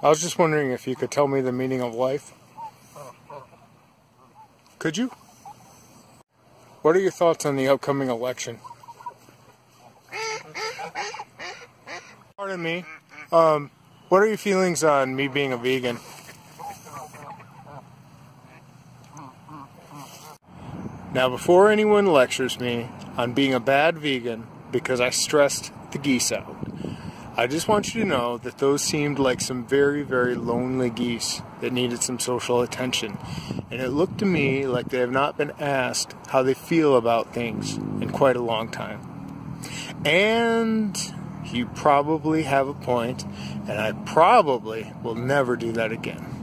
I was just wondering if you could tell me the meaning of life. Could you? What are your thoughts on the upcoming election? Pardon me. Um, what are your feelings on me being a vegan? Now, before anyone lectures me on being a bad vegan because I stressed the geese out, I just want you to know that those seemed like some very, very lonely geese that needed some social attention. And it looked to me like they have not been asked how they feel about things in quite a long time. And you probably have a point, and I probably will never do that again.